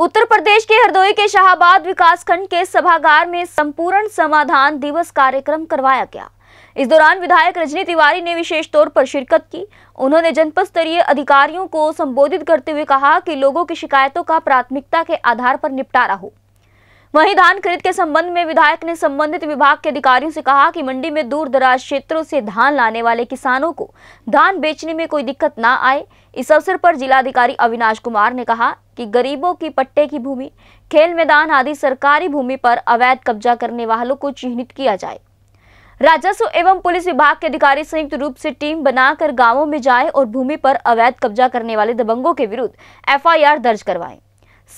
उत्तर प्रदेश के हरदोई के शाहबाद विकासखंड के सभागार में संपूर्ण समाधान दिवस कार्यक्रम करवाया गया। इस दौरान विधायक रजनी तिवारी ने विशेष तौर पर शिरकत की। उन्होंने जनपद स्तरीय अधिकारियों को संबोधित करते हुए कहा कि लोगों की शिकायतों का प्राथमिकता के आधार पर निपटारा हो। वहीं धान खरीद के संबंध में विधायक ने संबंधित विभाग के अधिकारियों से कहा कि मंडी में दूर दराज क्षेत्रों से धान लाने वाले किसानों को धान बेचने में कोई दिक्कत ना आए। इस अवसर पर जिलाधिकारी अविनाश कुमार ने कहा कि गरीबों की पट्टे की भूमि, खेल मैदान आदि सरकारी भूमि पर अवैध कब्जा करने वालों को चिन्हित किया जाए। राजस्व एवं पुलिस विभाग के अधिकारी संयुक्त रूप से टीम बनाकर गाँवों में जाए और भूमि पर अवैध कब्जा करने वाले दबंगों के विरुद्ध एफआईआर दर्ज करवाएँ।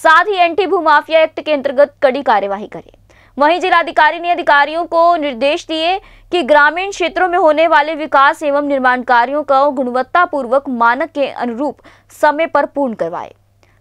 साथ ही एंटी भूमाफिया एक्ट के अंतर्गत कड़ी कार्यवाही करे। वहीं जिलाधिकारी ने अधिकारियों को निर्देश दिए कि ग्रामीण क्षेत्रों में होने वाले विकास एवं निर्माण कार्यों को गुणवत्तापूर्वक मानक के अनुरूप समय पर पूर्ण करवाए।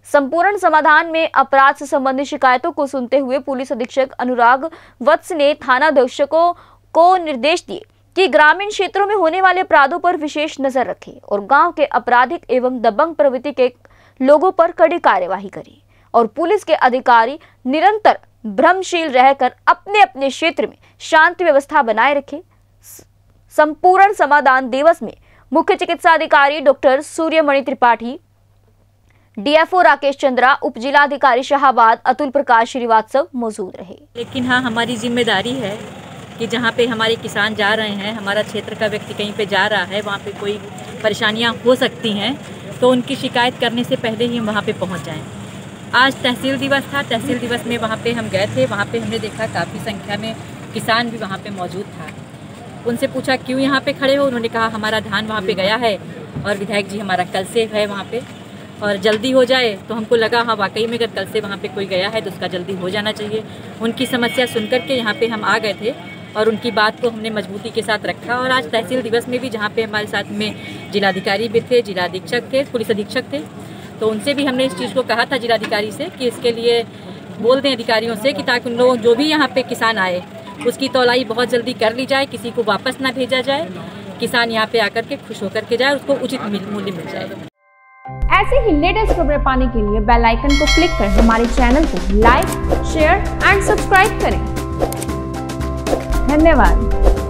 संपूर्ण समाधान में अपराध से संबंधित शिकायतों को सुनते हुए पुलिस अधीक्षक अनुराग वत्स ने थाना अधीक्षकों को निर्देश दिए कि ग्रामीण क्षेत्रों में होने वाले अपराधों पर विशेष नज़र रखें और गाँव के आपराधिक एवं दबंग प्रवृत्ति के लोगों पर कड़ी कार्यवाही करें। और पुलिस के अधिकारी निरंतर भ्रमशील रहकर अपने अपने क्षेत्र में शांति व्यवस्था बनाए रखें। संपूर्ण समाधान दिवस में मुख्य चिकित्सा अधिकारी डॉक्टर सूर्यमणि त्रिपाठी, डीएफओ राकेश चंद्रा उप जिलाधिकारी शाहबाद, अतुल प्रकाश श्रीवास्तव मौजूद रहे। लेकिन हाँ हमारी ज़िम्मेदारी है कि जहाँ पे हमारे किसान जा रहे हैं, हमारा क्षेत्र का व्यक्ति कहीं पे जा रहा है, वहाँ पे कोई परेशानियाँ हो सकती हैं तो उनकी शिकायत करने से पहले ही हम वहाँ पे पहुँच जाएँ। आज तहसील दिवस था। तहसील दिवस में वहाँ पे हम गए थे। वहाँ पे हमने देखा काफ़ी संख्या में किसान भी वहाँ पे मौजूद था। उनसे पूछा, क्यों यहाँ पे खड़े हो? उन्होंने कहा, हमारा धान वहाँ पे गया है और विधायक जी हमारा कल से है वहाँ पे और जल्दी हो जाए। तो हमको लगा हाँ वाकई में अगर कल से वहाँ पे कोई गया है तो उसका जल्दी हो जाना चाहिए। उनकी समस्या सुन कर के यहाँ पे हम आ गए थे और उनकी बात को हमने मजबूती के साथ रखा। और आज तहसील दिवस में भी जहाँ पे हमारे साथ में जिलाधिकारी भी थे, जिला अधीक्षक थे, पुलिस अधीक्षक थे तो उनसे भी हमने इस चीज़ को कहा था जिलाधिकारी से कि इसके लिए बोल दें अधिकारियों से कि ताकि उन लोगों, जो भी यहाँ पे किसान आए, उसकी तोलाई बहुत जल्दी कर ली जाए, किसी को वापस ना भेजा जाए, किसान यहाँ पे आकर के खुश होकर के जाए उसको उचित मूल्य मिल जाए। ऐसे ही लेटेस्ट खबरें पाने के लिए बेल आइकन को क्लिक कर हमारे चैनल को लाइक, शेयर एंड सब्सक्राइब करें। धन्यवाद।